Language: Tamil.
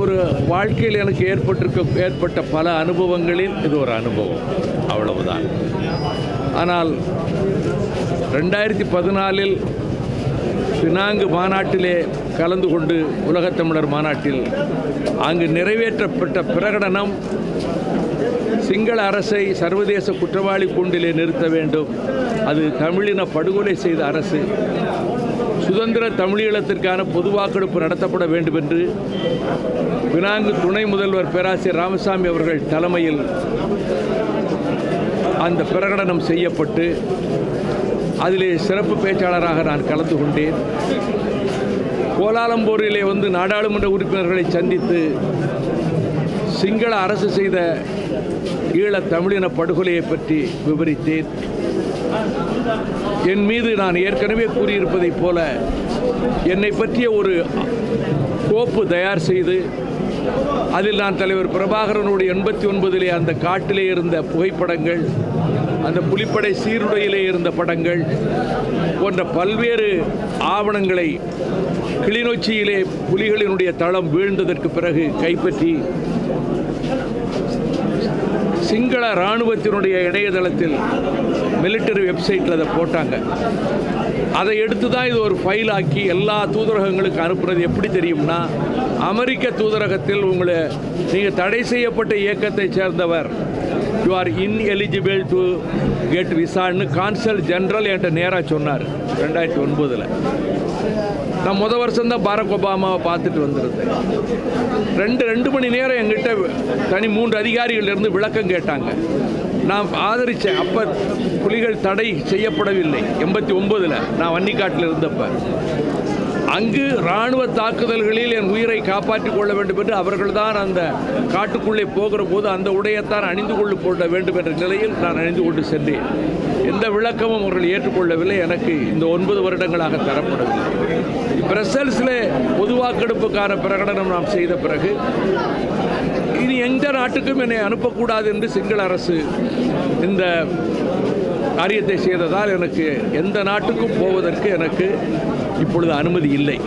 ஒரு வாழ்க்கையில் எனக்கு ஏற்பட்டிருக்க ஏற்பட்ட பல அனுபவங்களில் இது ஒரு அனுபவம். அவ்வளவுதான். ஆனால் ரெண்டாயிரத்தி பதினாலில் பினாங்கு மாநாட்டிலே கலந்து கொண்டு உலகத்தமிழர் மாநாட்டில் அங்கு நிறைவேற்றப்பட்ட பிரகடனம் சிங்கள அரசை சர்வதேச குற்றவாளி கூண்டிலே நிறுத்த வேண்டும் அது தமிழின படுகொலை செய்த அரசு சுதந்திர தமிழீழத்திற்கான பொது வாக்கெடுப்பு நடத்தப்பட வேண்டும் என்று பினாங்கு துணை முதல்வர் பேராசிரியர் ராமசாமி அவர்கள் தலைமையில் அந்த பிரகடனம் செய்யப்பட்டு அதிலே சிறப்பு பேச்சாளராக நான் கலந்து கொண்டேன். கோலாலம்பூரிலே வந்து நாடாளுமன்ற உறுப்பினர்களை சந்தித்து சிங்கள அரசு செய்த ஈழத் தமிழின படுகொலையை பற்றி விவரித்தேன். என் மீது நான் ஏற்கனவே கூறியிருப்பதைப் போல என்னை பற்றிய ஒரு கோப்பு தயார் செய்து அதில் நான் தலைவர் பிரபாகரனுடைய எண்பத்தி ஒன்பதிலே அந்த காட்டிலே இருந்த புகைப்படங்கள் அந்த புலிப்படை சீருடையிலே இருந்த படங்கள் போன்ற பல்வேறு ஆவணங்களை கிளிநொச்சியிலே புலிகளினுடைய தளம் வீழ்ந்ததற்கு பிறகு கைப்பற்றி சிங்கள இராணுவத்தினுடைய இணையதளத்தில் மிலிட்டரி வெப்சைட்டில் அதை போட்டாங்க. அதை எடுத்து தான் இது ஒரு ஃபைல் ஆக்கி எல்லா தூதரகங்களுக்கு அனுப்புறது எப்படி தெரியும்னா அமெரிக்க தூதரகத்தில் உங்களை நீங்கள் தடை செய்யப்பட்ட இயக்கத்தை சேர்ந்தவர் you are ineligible to get விசான்னு consul general என்கிட்ட நேராக சொன்னார். ரெண்டாயிரத்தி ஒன்பதில். நான் முத வருஷம்தான் பாரக் ஒபாமாவை பார்த்துட்டு வந்திருந்தேன். ரெண்டு ரெண்டு மணி நேரம் எங்கிட்ட தனி மூன்று அதிகாரிகளிருந்து விளக்கம் கேட்டாங்க. நான் ஆதரித்தேன் அப்போ புலிகள் தடை செய்யப்படவில்லை. எண்பத்தி ஒம்பதில் நான் வன்னிக்காட்டில் இருந்தப்போ. அங்கு இராணுவ தாக்குதல்களில் என் உயிரை காப்பாற்றிக் கொள்ள வேண்டும் என்று அவர்கள்தான் அந்த காட்டுக்குள்ளே போகிற போது அந்த உடையத்தான் அணிந்து கொள்ள கொள்ள வேண்டும் என்ற நிலையில் நான் அணிந்து கொண்டு சென்றேன். எந்த விளக்கமும் அவர்கள் ஏற்றுக்கொள்ளவில்லை. எனக்கு இந்த ஒன்பது வருடங்களாக தரப்படவில்லை. பிரசல்ஸில் பொது வாக்கெடுப்புக்கான பிரகடனம் நாம் செய்த பிறகு இனி எந்த நாட்டுக்கும் என்னை அனுப்பக்கூடாது என்று சிங்கள அரசு இந்த காரியத்தை செய்ததால் எனக்கு எந்த நாட்டுக்கும் போவதற்கு எனக்கு இப்பொழுது அனுமதி இல்லை.